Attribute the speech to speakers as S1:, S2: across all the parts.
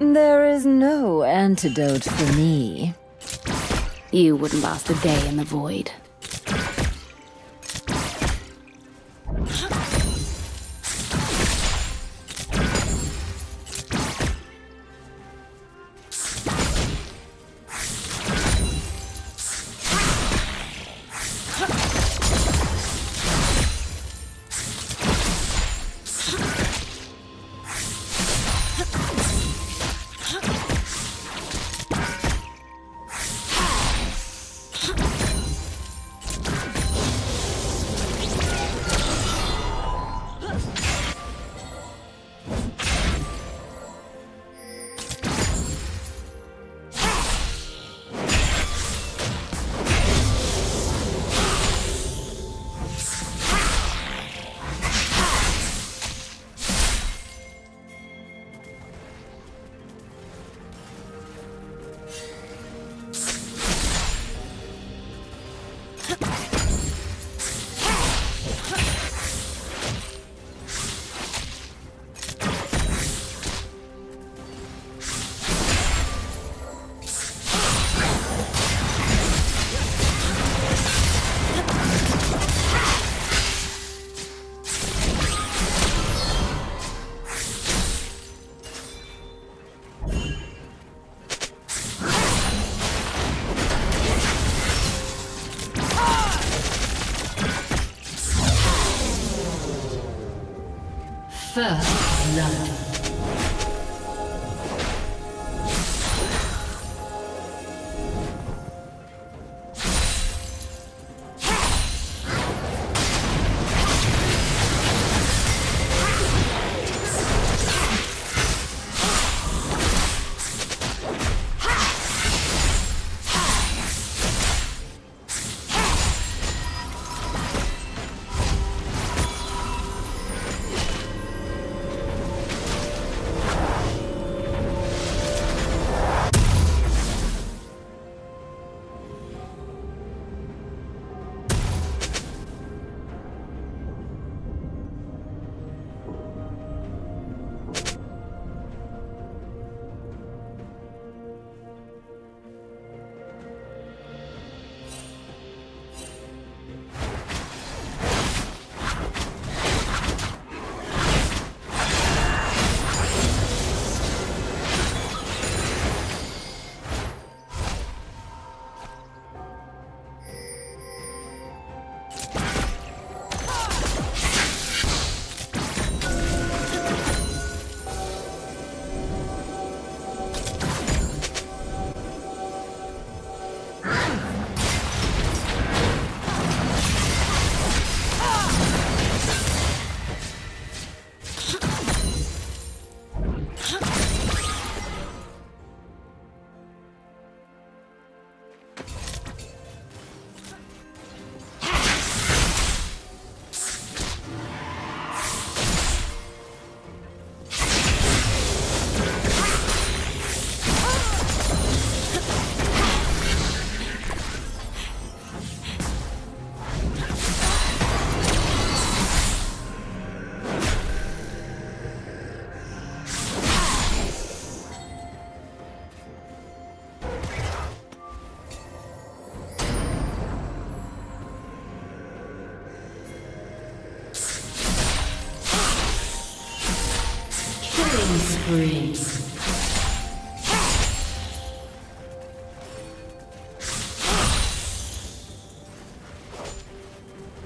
S1: There is no antidote for me.
S2: You wouldn't last a day in the void.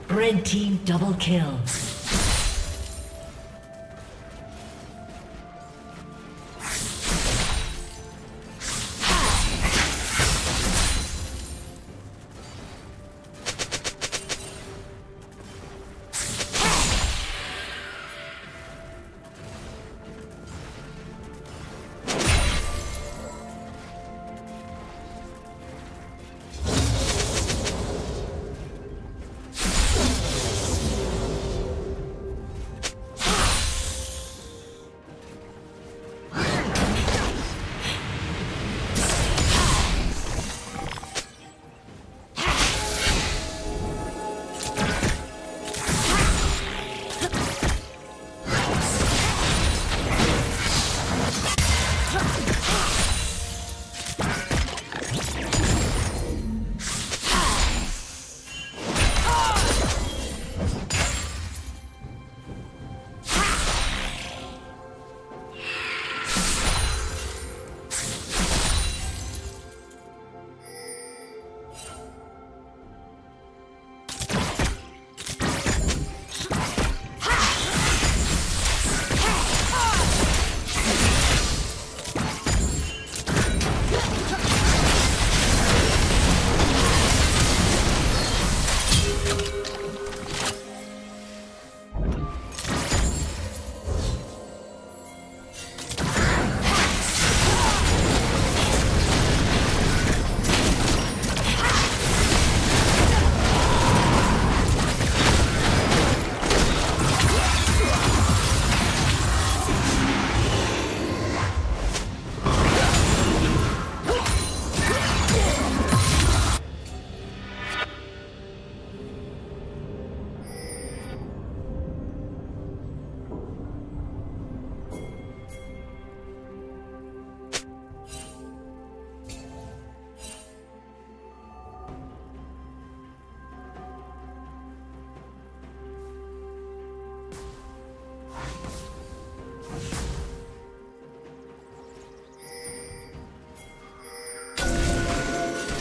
S3: Red team double kill.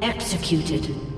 S1: Executed.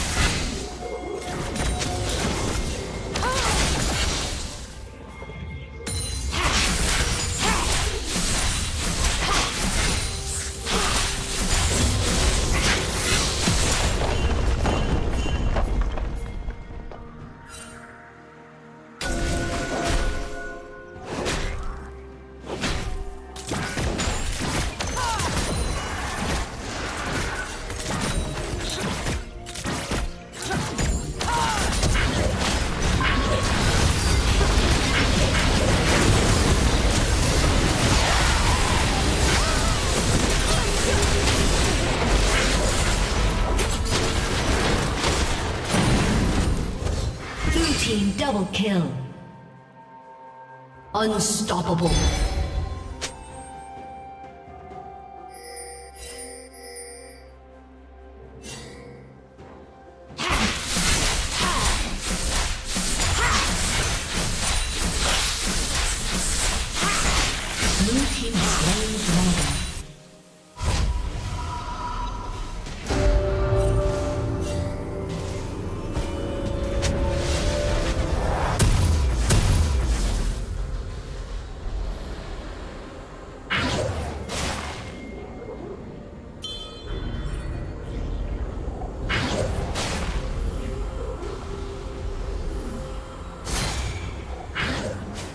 S1: Double kill. Unstoppable. Blue team